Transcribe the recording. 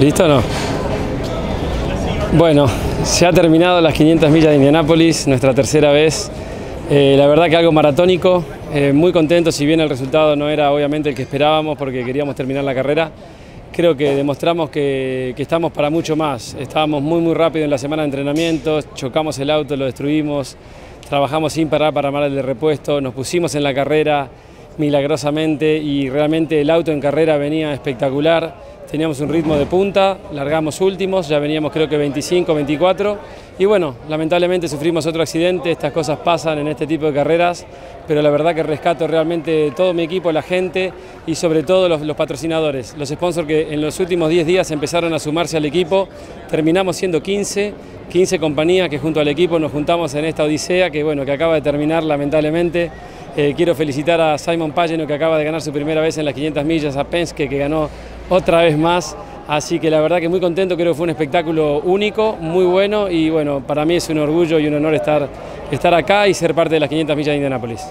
¿Listo o no? Bueno, se ha terminado las 500 millas de Indianápolis, nuestra tercera vez. Eh, la verdad que algo maratónico, eh, muy contento, si bien el resultado no era obviamente el que esperábamos porque queríamos terminar la carrera. Creo que demostramos que, estamos para mucho más. Estábamos muy muy rápido en la semana de entrenamiento, chocamos el auto, lo destruimos, trabajamos sin parar para armar el de repuesto, nos pusimos en la carrera milagrosamente y realmente el auto en carrera venía espectacular. Teníamos un ritmo de punta, largamos últimos, ya veníamos creo que 25, 24 y bueno, lamentablemente sufrimos otro accidente, estas cosas pasan en este tipo de carreras, pero la verdad que rescato realmente todo mi equipo, la gente y sobre todo los, patrocinadores, los sponsors que en los últimos 10 días empezaron a sumarse al equipo, terminamos siendo 15, 15 compañías que junto al equipo nos juntamos en esta odisea que bueno, que acaba de terminar lamentablemente. Eh, quiero felicitar a Simon Pageno que acaba de ganar su primera vez en las 500 millas, a Penske que ganó otra vez más. Así que la verdad que muy contento, creo que fue un espectáculo único, muy bueno y bueno, para mí es un orgullo y un honor estar, estar acá y ser parte de las 500 millas de Indianápolis.